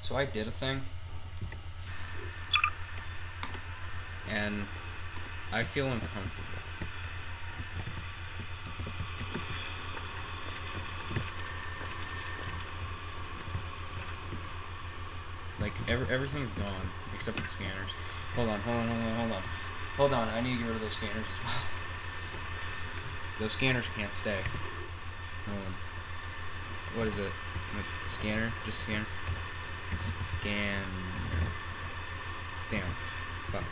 So I did a thing. And I feel uncomfortable. Like, every, everything's gone, except for the scanners. Hold on, hold on, hold on, hold on. Hold on, I need to get rid of those scanners as well. Those scanners can't stay. Hold on. What is it? Scanner? Just scanner? Scanner. Damn. Fuck.